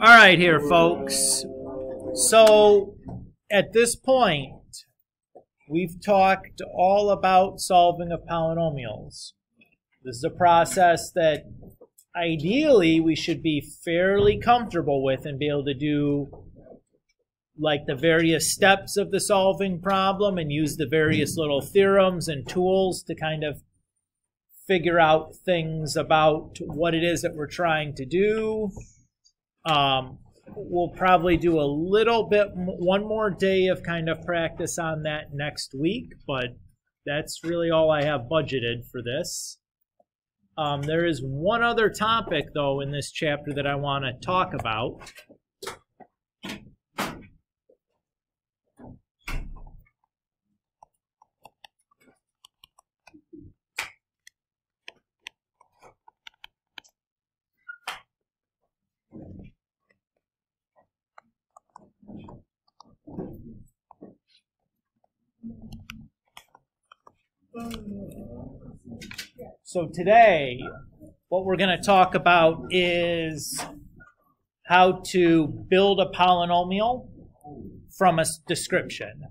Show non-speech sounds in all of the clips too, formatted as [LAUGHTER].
All right, here, folks. So at this point, we've talked all about solving of polynomials. This is a process that ideally we should be fairly comfortable with and be able to do like the various steps of the solving problem and use the various little theorems and tools to kind of figure out things about what it is that we're trying to do. Um, we'll probably do a little bit, one more day of kind of practice on that next week, but that's really all I have budgeted for this. Um, there is one other topic, though, in this chapter that I want to talk about. So today, what we're going to talk about is how to build a polynomial from a description.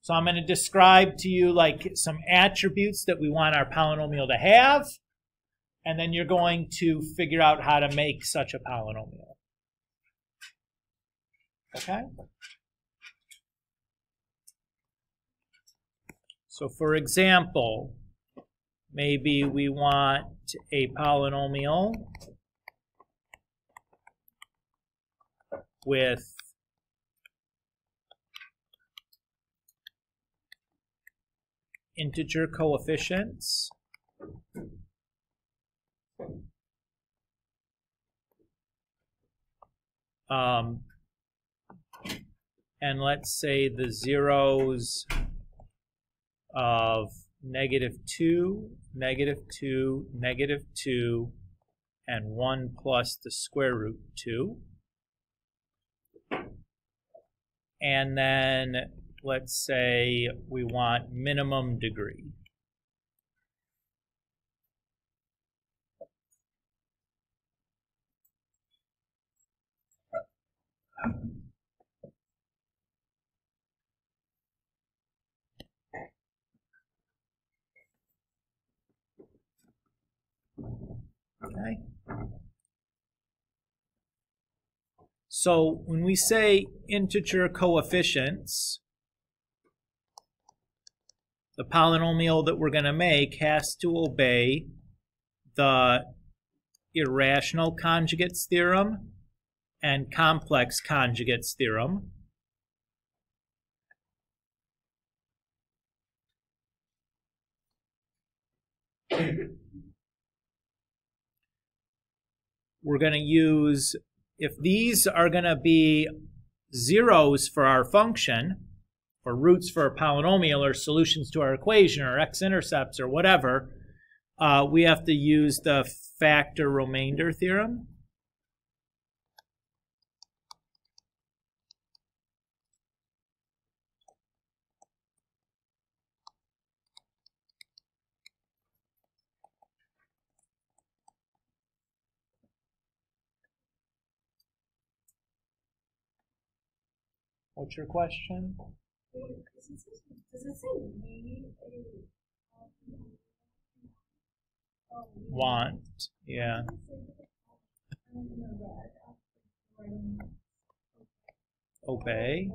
So I'm going to describe to you like some attributes that we want our polynomial to have, and then you're going to figure out how to make such a polynomial. Okay? So for example, maybe we want a polynomial with integer coefficients. Um, and let's say the zeros of negative 2, negative 2, negative 2, and 1 plus the square root 2. And then let's say we want minimum degree. So when we say integer coefficients, the polynomial that we're going to make has to obey the irrational conjugates theorem and complex conjugates theorem. [COUGHS] we're going to use, if these are going to be zeros for our function, or roots for a polynomial, or solutions to our equation, or x-intercepts, or whatever, uh, we have to use the factor remainder theorem. What's your question? Want, yeah. Obey.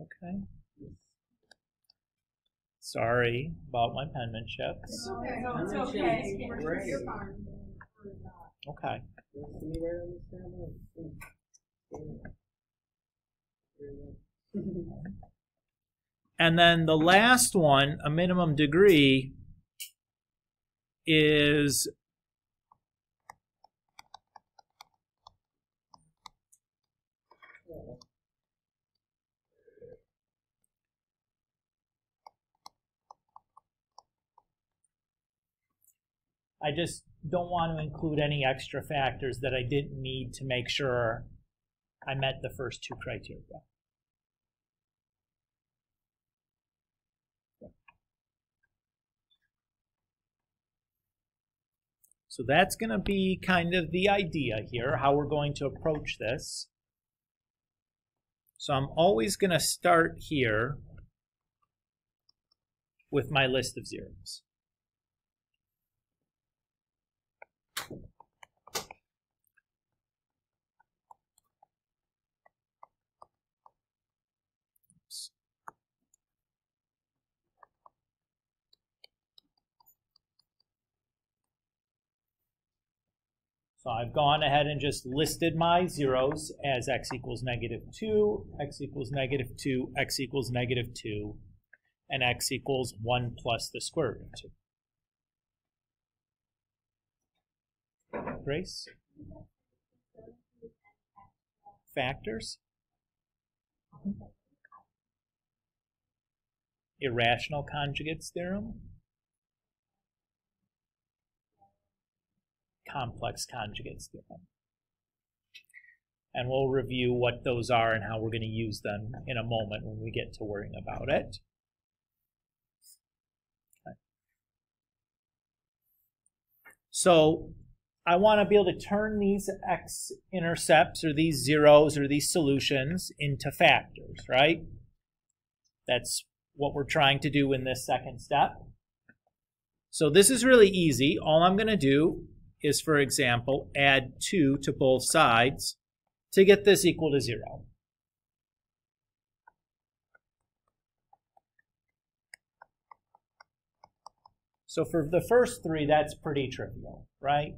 Okay. Sorry about my penmanship. It's okay. No, it's okay. Okay. And then the last one, a minimum degree, is I just don't want to include any extra factors that I didn't need to make sure I met the first two criteria. So that's going to be kind of the idea here, how we're going to approach this. So I'm always going to start here with my list of zeros. I've gone ahead and just listed my zeros as x equals negative 2, x equals negative 2, x equals negative 2, and x equals 1 plus the square root of 2. Grace? Factors? Irrational conjugates theorem? Complex conjugates theorem. And we'll review what those are and how we're going to use them in a moment when we get to worrying about it. Okay. So I want to be able to turn these x-intercepts or these zeros or these solutions into factors, right? That's what we're trying to do in this second step. So this is really easy. All I'm going to do is, for example, add 2 to both sides to get this equal to 0. So for the first three, that's pretty trivial, right?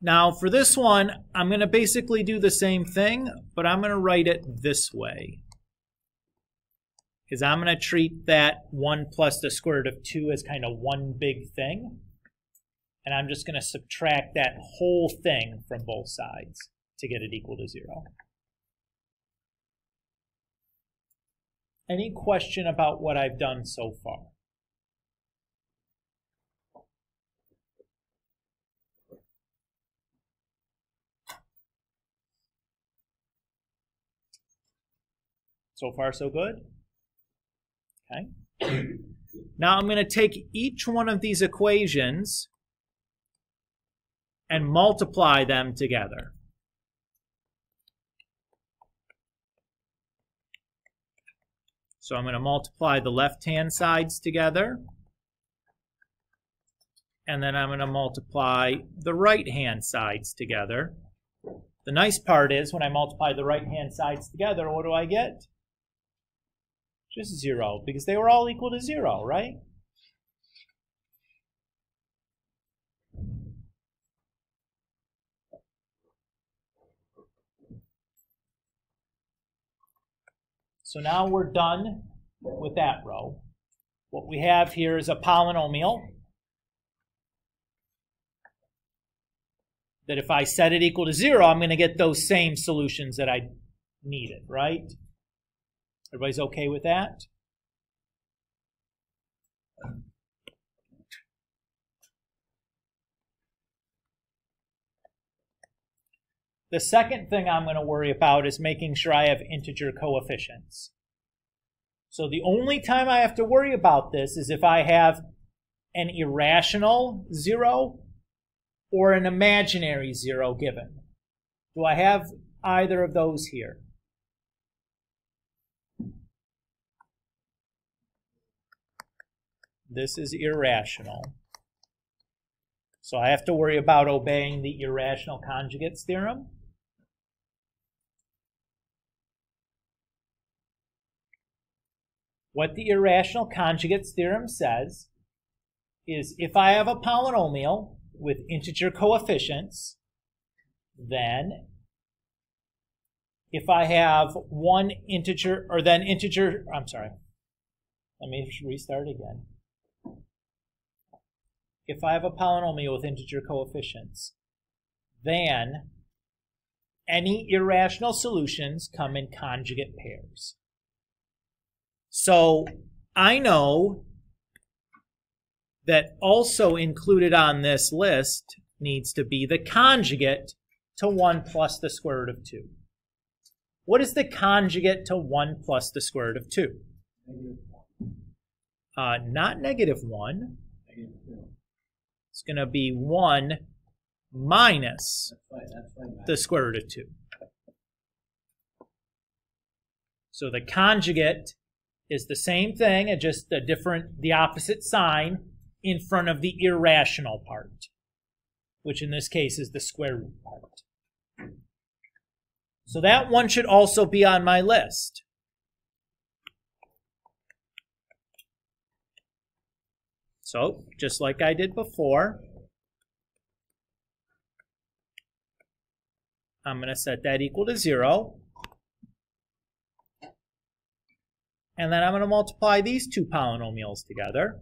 Now for this one, I'm going to basically do the same thing, but I'm going to write it this way is I'm going to treat that 1 plus the square root of 2 as kind of one big thing. And I'm just going to subtract that whole thing from both sides to get it equal to 0. Any question about what I've done so far? So far, so good? Okay. Now I'm going to take each one of these equations and multiply them together. So I'm going to multiply the left-hand sides together. And then I'm going to multiply the right-hand sides together. The nice part is when I multiply the right-hand sides together, what do I get? Just zero, because they were all equal to zero, right? So now we're done with that row. What we have here is a polynomial that if I set it equal to zero, I'm going to get those same solutions that I needed, right? Everybody's okay with that? The second thing I'm going to worry about is making sure I have integer coefficients. So the only time I have to worry about this is if I have an irrational zero or an imaginary zero given. Do I have either of those here? This is irrational. So I have to worry about obeying the irrational conjugates theorem. What the irrational conjugates theorem says is if I have a polynomial with integer coefficients, then if I have one integer, or then integer, I'm sorry, let me restart again if I have a polynomial with integer coefficients, then any irrational solutions come in conjugate pairs. So I know that also included on this list needs to be the conjugate to 1 plus the square root of 2. What is the conjugate to 1 plus the square root of 2? uh, not negative 1. It's going to be 1 minus the square root of 2. So the conjugate is the same thing, just a different, the opposite sign in front of the irrational part, which in this case is the square root part. So that one should also be on my list. So, just like I did before, I'm going to set that equal to 0. And then I'm going to multiply these two polynomials together.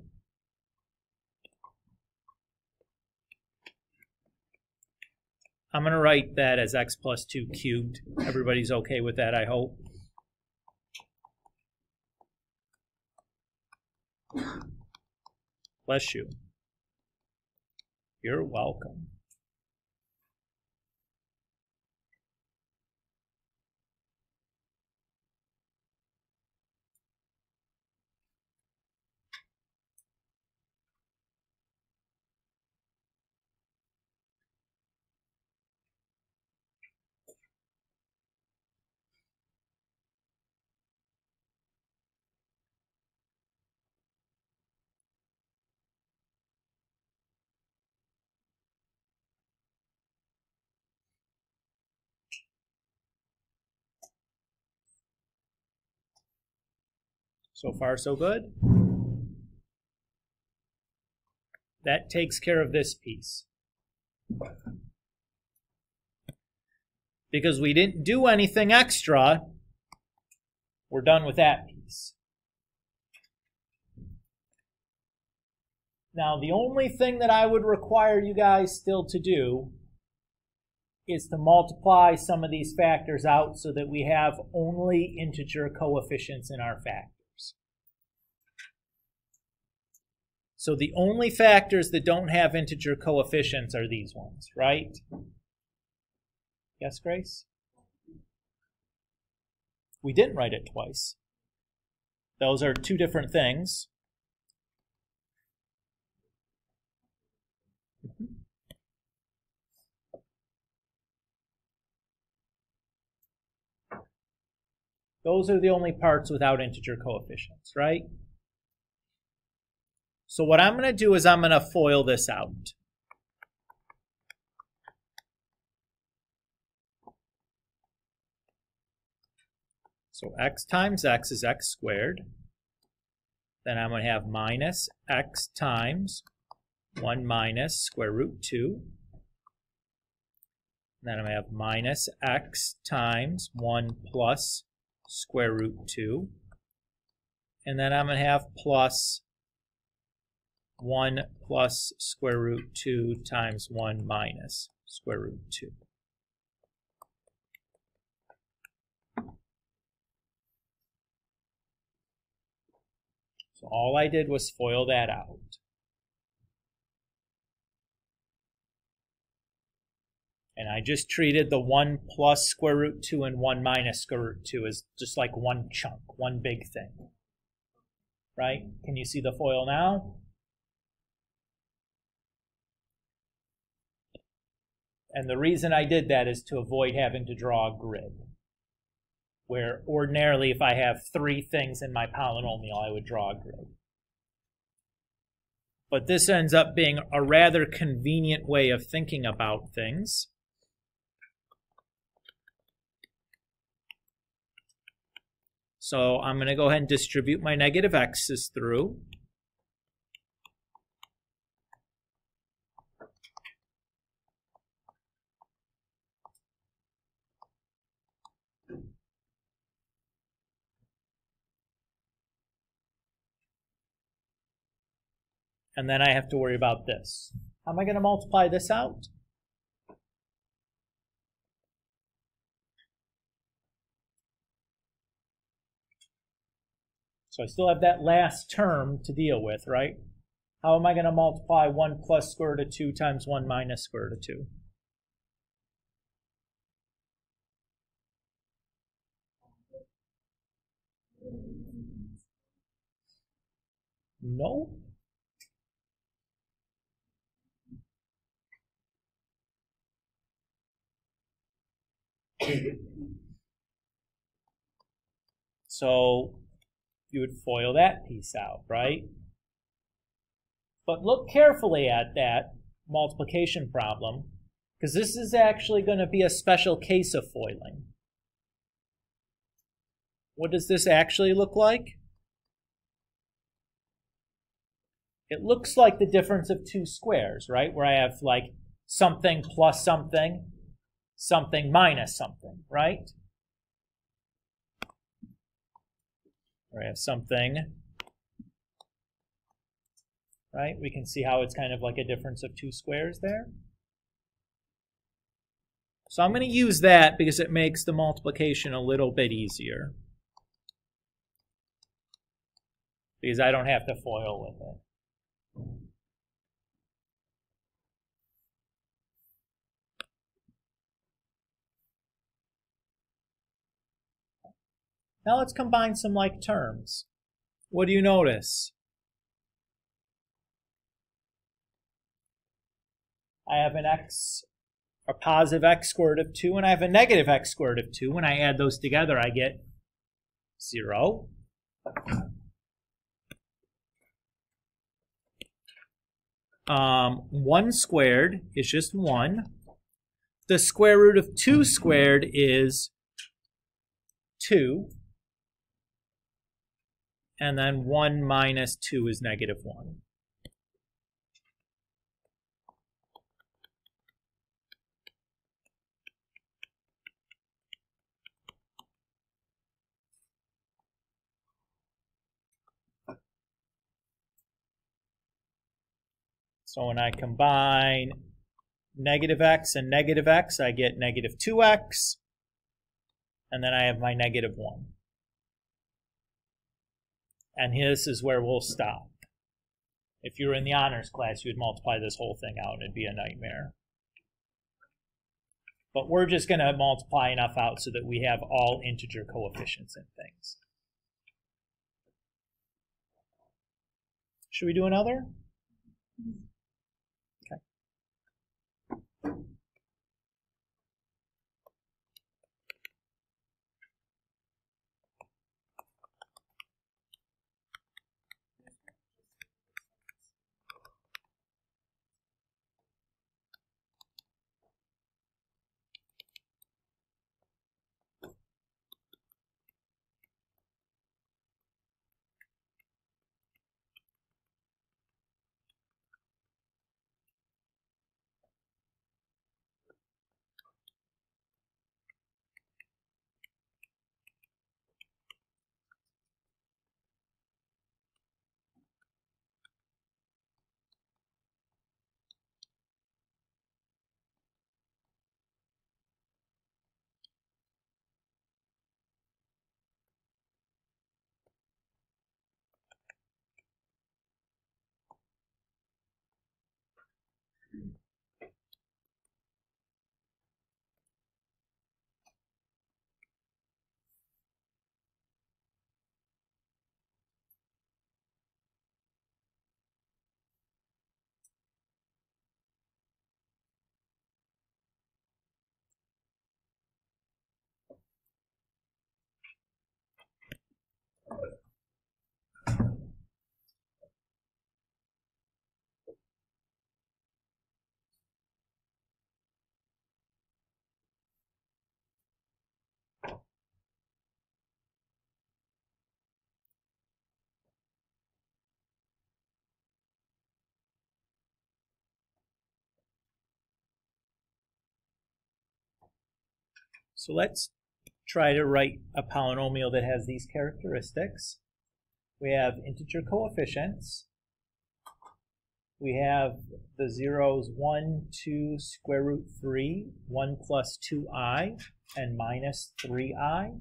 I'm going to write that as x plus 2 cubed. Everybody's okay with that, I hope. Bless you. You're welcome. So far, so good. That takes care of this piece. Because we didn't do anything extra, we're done with that piece. Now, the only thing that I would require you guys still to do is to multiply some of these factors out so that we have only integer coefficients in our fact. So the only factors that don't have integer coefficients are these ones, right? Yes, Grace? We didn't write it twice. Those are two different things. Mm-hmm. Those are the only parts without integer coefficients, right? So what I'm going to do is I'm going to FOIL this out. So x times x is x squared. Then I'm going to have minus x times 1 minus square root 2. then I'm going to have minus x times 1 plus square root 2. And then I'm going to have plus 1 plus square root 2 times 1 minus square root 2. So all I did was FOIL that out. And I just treated the 1 plus square root 2 and 1 minus square root 2 as just like one chunk, one big thing. Right? Can you see the FOIL now? And the reason I did that is to avoid having to draw a grid. Where ordinarily, if I have three things in my polynomial, I would draw a grid. But this ends up being a rather convenient way of thinking about things. So I'm going to go ahead and distribute my negative x's through. And then I have to worry about this. How am I going to multiply this out? So I still have that last term to deal with, right? How am I going to multiply 1 plus square root of 2 times 1 minus square root of 2? No. So you would FOIL that piece out, right? But look carefully at that multiplication problem, because this is actually going to be a special case of foiling. What does this actually look like? It looks like the difference of two squares, right? Where I have like something plus something, something minus something, right? Or I have something, right? We can see how it's kind of like a difference of two squares there. So I'm going to use that because it makes the multiplication a little bit easier. Because I don't have to FOIL with it. Now let's combine some like terms. What do you notice? I have an x, a positive x squared of 2, and I have a negative x squared of 2. When I add those together, I get 0. Um, 1 squared is just 1. The square root of 2 squared is 2. And then 1 minus 2 is negative 1. So when I combine negative x and negative x, I get negative 2x, and then I have my negative 1. And this is where we'll stop. If you were in the honors class, you would multiply this whole thing out, and it'd be a nightmare. But we're just going to multiply enough out so that we have all integer coefficients and things. Should we do another? Mm-hmm. So let's try to write a polynomial that has these characteristics. We have integer coefficients. We have the zeros 1, 2, square root 3, 1 plus 2i, and minus 3i.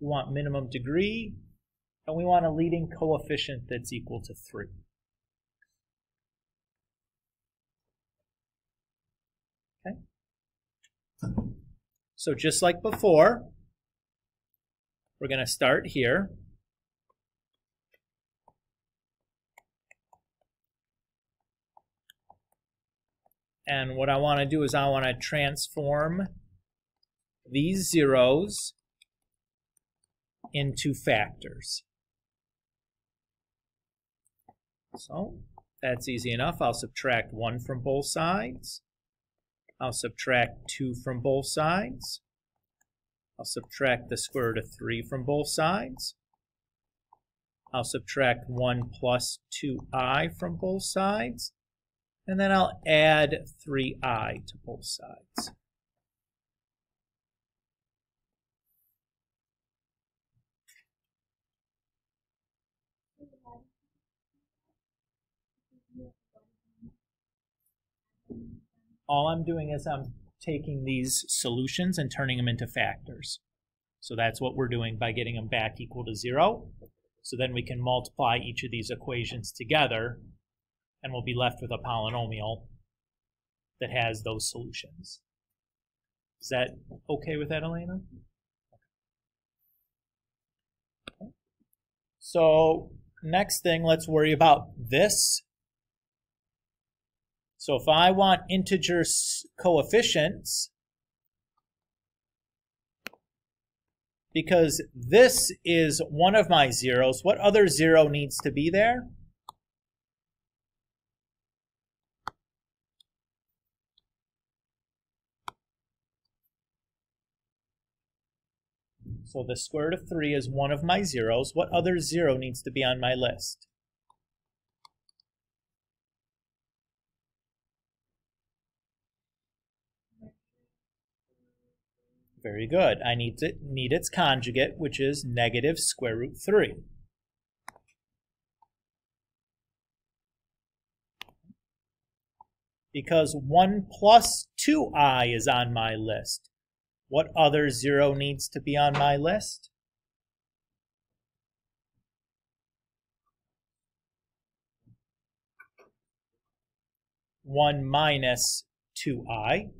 We want minimum degree, and we want a leading coefficient that's equal to 3. Okay. So just like before, we're going to start here. And what I want to do is I want to transform these zeros into factors. So that's easy enough. I'll subtract 1 from both sides. I'll subtract 2 from both sides. I'll subtract the square root of 3 from both sides. I'll subtract 1 plus 2i from both sides. And then I'll add 3i to both sides. All I'm doing is I'm taking these solutions and turning them into factors. So that's what we're doing by getting them back equal to zero. So then we can multiply each of these equations together and we'll be left with a polynomial that has those solutions. Is that okay with that, Elena? So next thing, let's worry about this so if I want integer coefficients, because this is one of my zeros, what other zero needs to be there? So the square root of 3 is one of my zeros. What other zero needs to be on my list? Very good. I need to need its conjugate, which is negative square root 3. Because 1 plus 2i is on my list. What other 0 needs to be on my list? One minus 2i.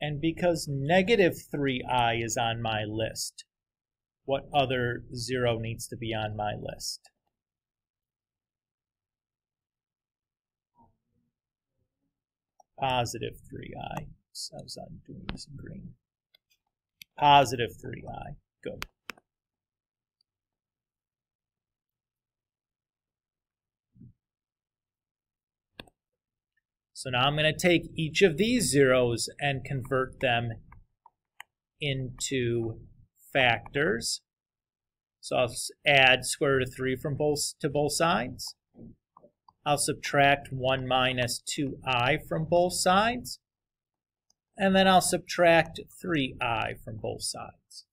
And because negative 3i is on my list, what other 0 needs to be on my list? Positive 3i. So I was doing this in green. Positive 3i. Good. So now I'm going to take each of these zeros and convert them into factors. So I'll add square root of 3 from both to both sides. I'll subtract 1 minus 2i from both sides. And then I'll subtract 3i from both sides.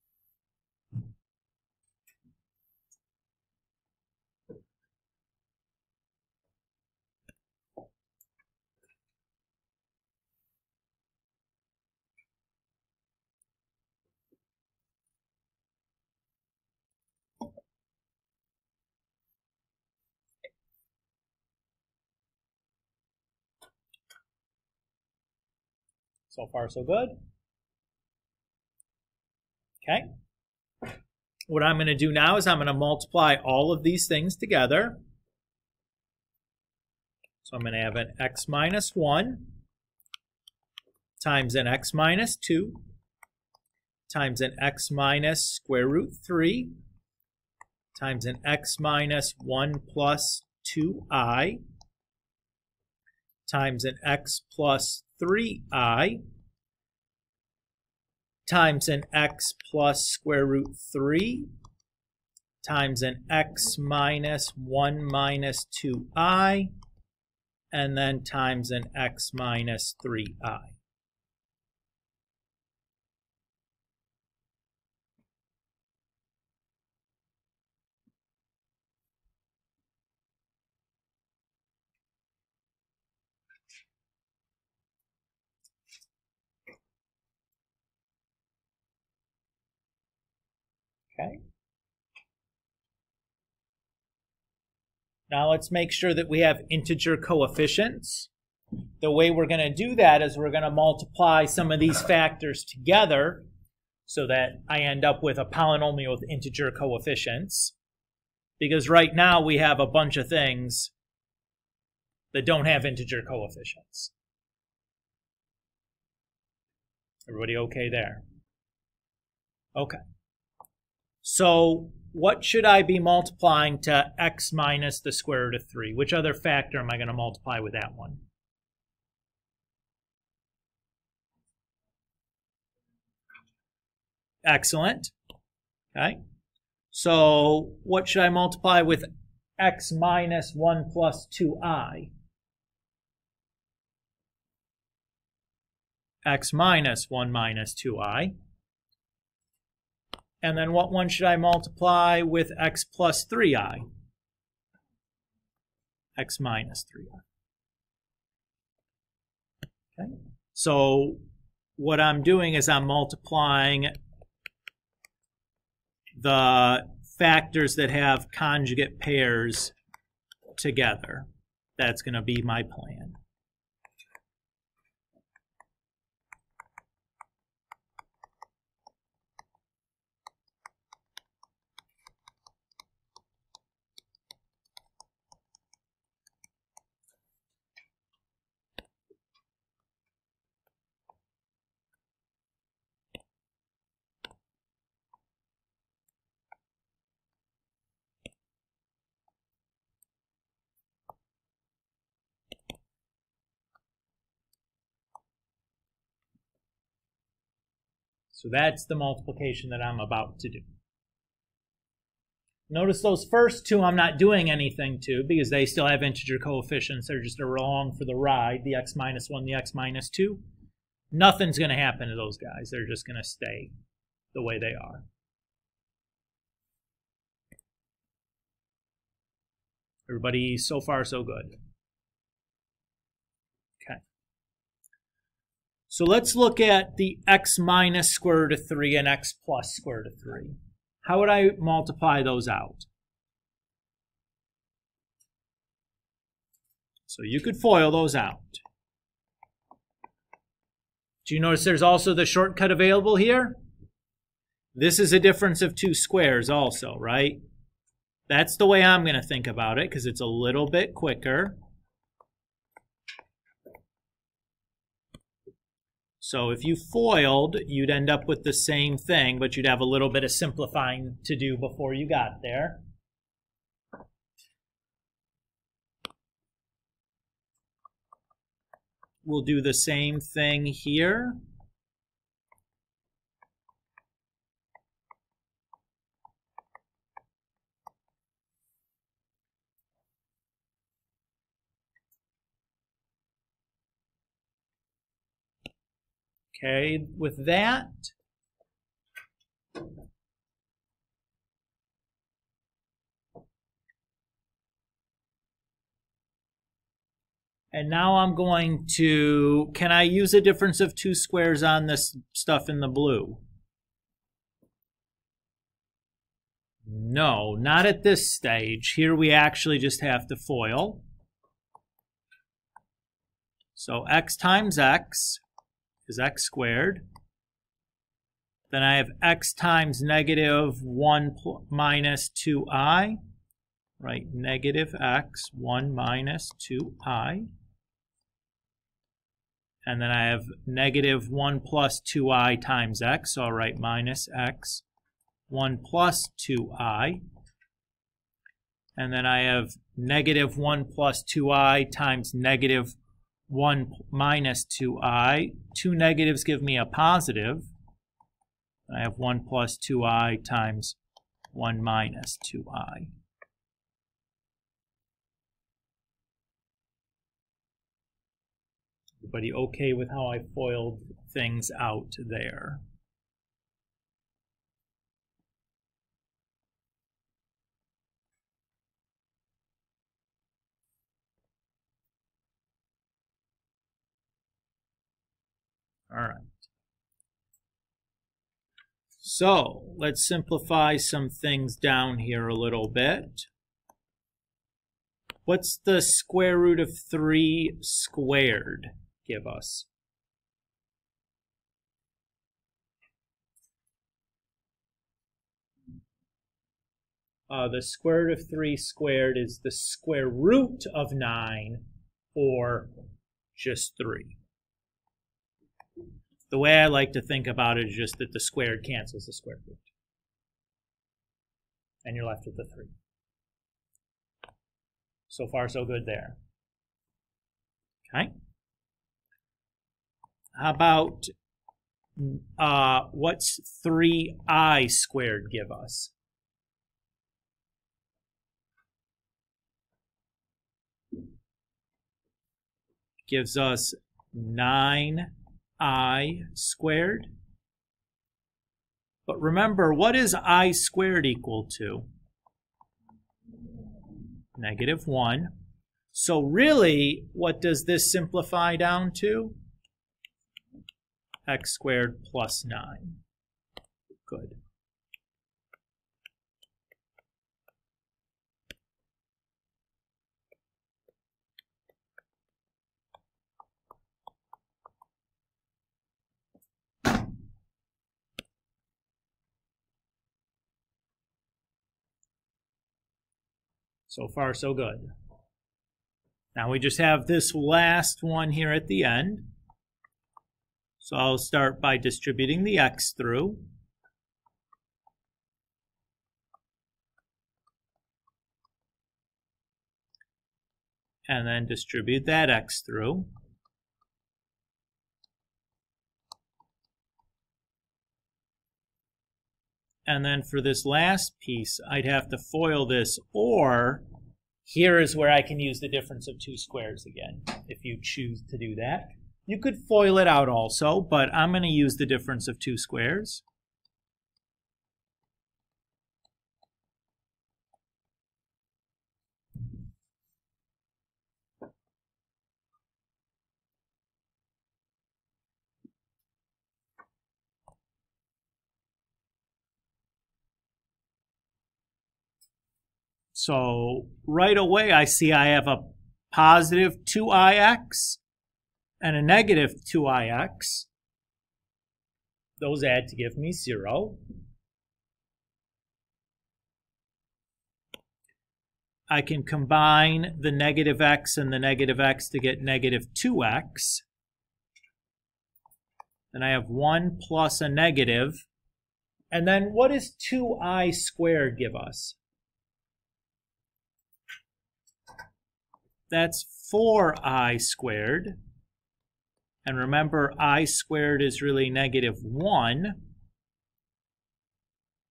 So far, so good. Okay. What I'm going to do now is I'm going to multiply all of these things together. So I'm going to have an x minus 1 times an x minus 2 times an x minus square root 3 times an x minus 1 plus 2i times an x plus 3i times an x plus square root 3 times an x minus 1 minus 2i and then times an x minus 3i. Okay. Now let's make sure that we have integer coefficients. The way we're going to do that is we're going to multiply some of these factors together so that I end up with a polynomial with integer coefficients. Because right now we have a bunch of things that don't have integer coefficients. Everybody okay there? Okay. So what should I be multiplying to x minus the square root of 3? Which other factor am I going to multiply with that one? Excellent. Okay. So what should I multiply with x minus 1 plus 2i? x minus 1 minus 2i. And then what one should I multiply with x plus 3i? x minus 3i. Okay. So what I'm doing is I'm multiplying the factors that have conjugate pairs together. That's going to be my plan. So that's the multiplication that I'm about to do. Notice those first two I'm not doing anything to because they still have integer coefficients. They're just along for the ride, the x minus 1, the x minus 2. Nothing's going to happen to those guys. They're just going to stay the way they are. Everybody so far so good. So let's look at the x minus square root of 3 and x plus square root of 3. How would I multiply those out? So you could FOIL those out. Do you notice there's also the shortcut available here? This is a difference of two squares also, right? That's the way I'm going to think about it because it's a little bit quicker. So if you FOILed, you'd end up with the same thing, but you'd have a little bit of simplifying to do before you got there. We'll do the same thing here. Okay, with that, And now I'm going to, can I use a difference of two squares on this stuff in the blue? No, not at this stage. Here we actually just have to FOIL. So x times x is x squared. Then I have x times negative 1 minus 2i, right? Negative x, 1 minus 2i. And then I have negative 1 plus 2i times x, so I'll write minus x, 1 plus 2i. And then I have negative 1 plus 2i times negative 1 minus 2i. Two negatives give me a positive. I have 1 plus 2i times 1 minus 2i. Everybody okay with how I FOILed things out there? All right. So let's simplify some things down here a little bit. What's the square root of 3 squared give us? uh, the square root of 3 squared is the square root of 9, or just 3. The way I like to think about it is just that the squared cancels the square root. And you're left with the 3. So far, so good there. Okay. How about uh, what's 3i squared give us? Gives us 9i squared. But remember, what is i squared equal to? Negative 1. So really, what does this simplify down to? x squared plus 9. Good. So far, so good. Now we just have this last one here at the end. So I'll start by distributing the x through. And then distribute that x through. And then for this last piece, I'd have to FOIL this, or here is where I can use the difference of two squares again, if you choose to do that. You could FOIL it out also, but I'm going to use the difference of two squares. So right away I see I have a positive 2ix and a negative 2ix. Those add to give me 0. I can combine the negative x and the negative x to get negative 2x. Then I have 1 plus a negative. And then what does 2i squared give us? That's 4i squared. And remember, i squared is really negative 1.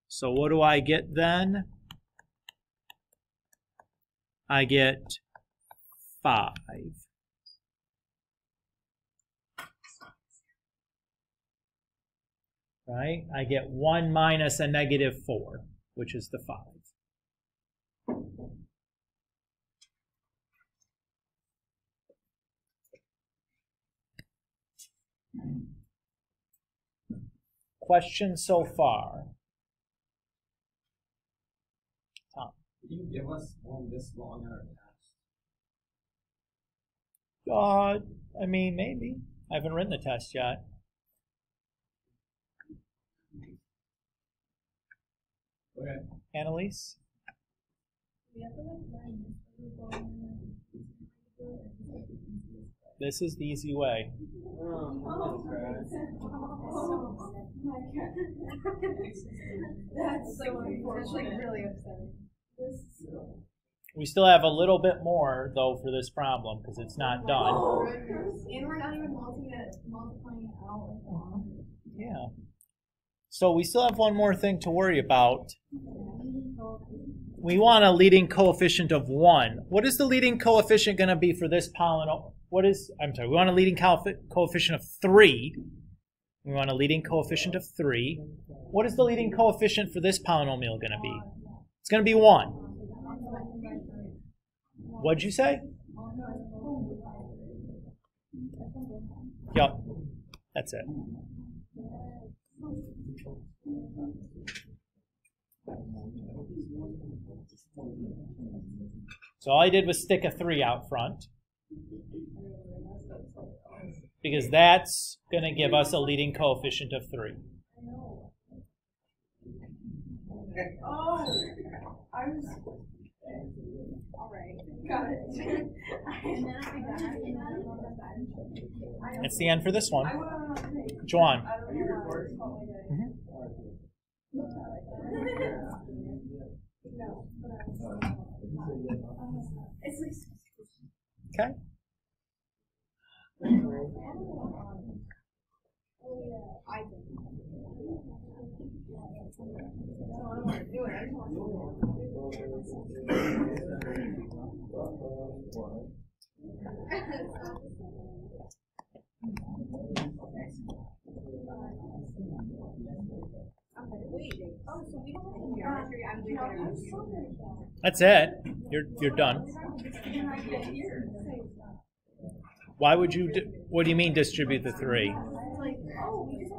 So what do I get then? I get 5. Right? I get 1 minus a negative 4, which is the 5. Questions so far? Tom. Can you give us one this long in our test? Uh, I mean, maybe. I haven't written the test yet. Okay. Annalise? This is the easy way. [LAUGHS] That's so That's like really upsetting. We still have a little bit more, though, for this problem, because it's not oh done. Oh, And we're not even multiplying it, multiplying it out. Yeah. So we still have one more thing to worry about. We want a leading coefficient of 1. What is the leading coefficient going to be for this polynomial? What is, I'm sorry, we want a leading coefficient of 3. We want a leading coefficient of 3. What is the leading coefficient for this polynomial going to be? It's going to be 1. What'd you say? Yep, that's it. So all I did was stick a 3 out front. Because that's going to give us a leading coefficient of 3. Oh, I was. All right, got it. [LAUGHS] And then I got it, and then I went on [LAUGHS] That's it. You're you're done. Can I get here? Why would you? Do, what do you mean distribute the three? It's like, we just,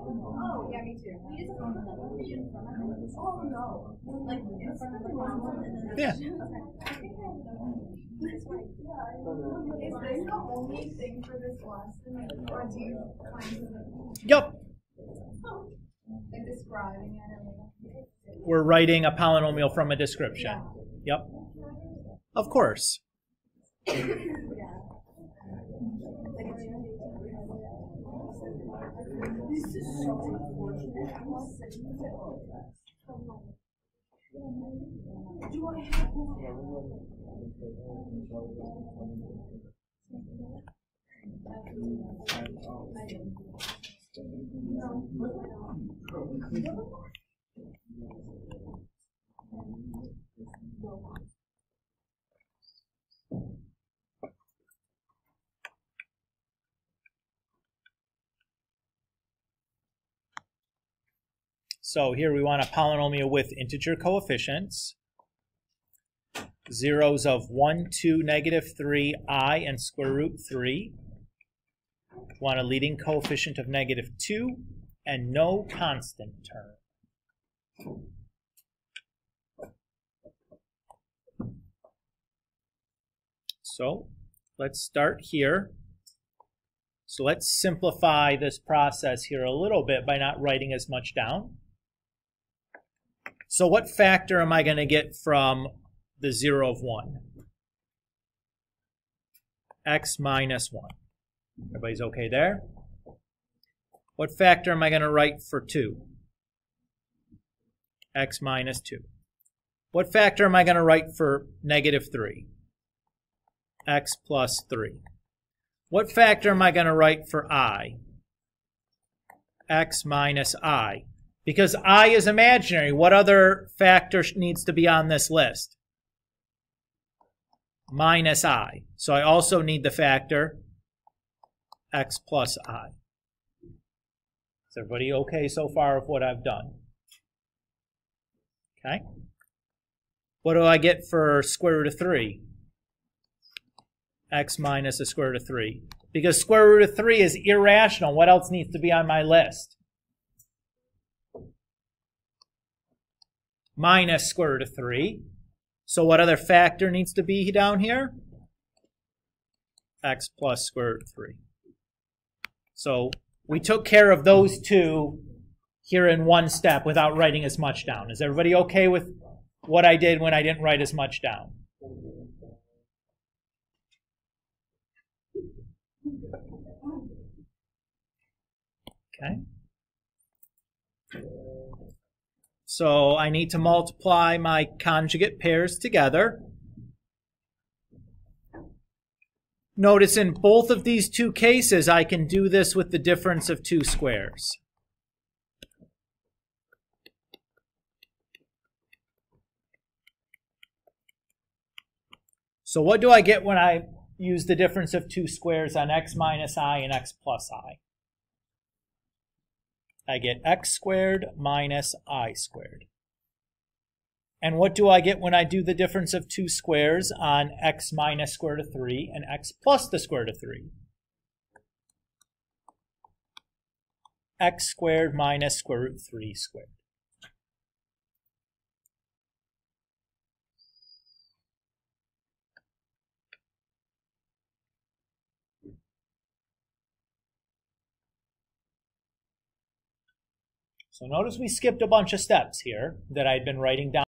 yeah, me too. We just don't have that three in front of us. No. Like, in front of the normal and then. Yeah. Okay. I think I have that one. This. Is the only thing for this lesson? Or do you find something? Yep. Like describing it or? We're writing a polynomial from a description. Yep. Of course. [COUGHS] This is so unfortunate. I was sitting there. Do I have So here we want a polynomial with integer coefficients. Zeros of 1, 2, negative 3, i, and square root 3. Want a leading coefficient of negative 2 and no constant term. So let's start here. So let's simplify this process here a little bit by not writing as much down. So what factor am I going to get from the 0 of 1? x minus 1. Everybody's okay there? What factor am I going to write for 2? x minus 2. What factor am I going to write for negative 3? x plus 3. What factor am I going to write for i? x minus i. Because i is imaginary, what other factor needs to be on this list? Minus i. So I also need the factor x plus i. Is everybody okay so far with what I've done? Okay. What do I get for square root of 3? x minus the square root of 3. Because square root of 3 is irrational. What else needs to be on my list? Minus square root of 3. So what other factor needs to be down here? x plus square root of 3. So we took care of those two here in one step without writing as much down. Is everybody okay with what I did when I didn't write as much down? Okay. So I need to multiply my conjugate pairs together. Notice in both of these two cases, I can do this with the difference of two squares. So what do I get when I use the difference of two squares on x minus i and x plus i? I get x squared minus i squared. And what do I get when I do the difference of two squares on x minus square root of 3 and x plus the square root of 3? x squared minus square root 3 squared. So notice we skipped a bunch of steps here that I'd been writing down